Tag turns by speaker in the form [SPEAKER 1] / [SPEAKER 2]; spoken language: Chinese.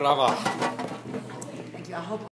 [SPEAKER 1] Brava.